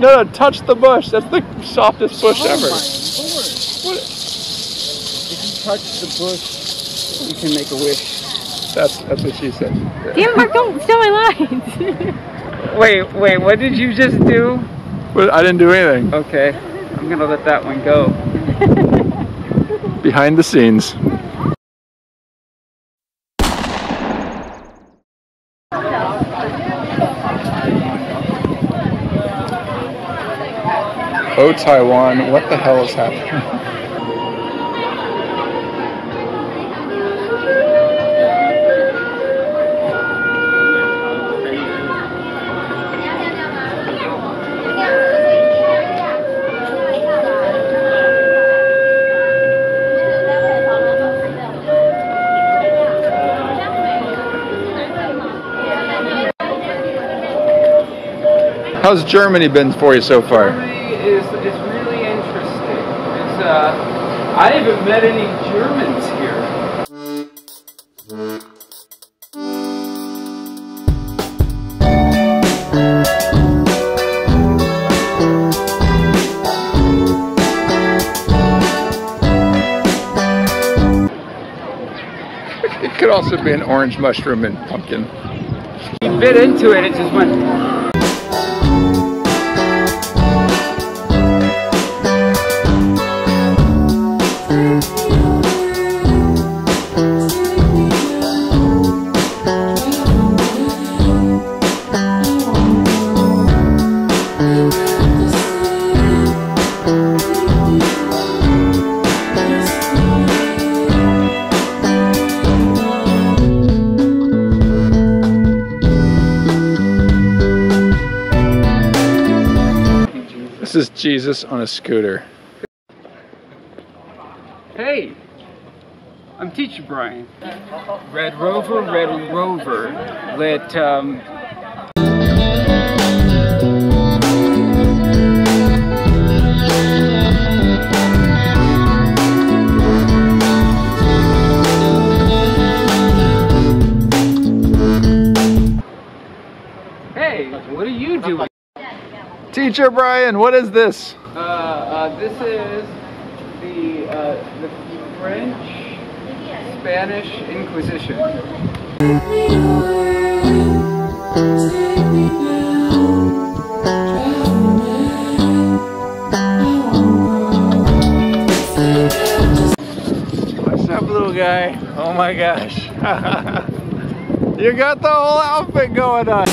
No, no, touch the bush. That's the softest oh bush oh ever. my lord. What? If you touch the bush, you can make a wish. That's that's what she said. Damn, Mark, don't steal my lines. Wait, wait, what did you just do? But I didn't do anything. Okay, I'm gonna let that one go. Behind the scenes. Oh Taiwan, what the hell is happening? How's Germany been for you so far? Is, is really interesting. It's, uh, I haven't met any Germans here. It could also be an orange mushroom and pumpkin. You bit into it, it just went. This is Jesus on a scooter. Hey, I'm Teacher Brian. Red Rover, Red Rover. Let, um, Teacher Brian, what is this? Uh, uh, this is the, uh, the French Spanish Inquisition. What's up, little guy? Oh my gosh. you got the whole outfit going on.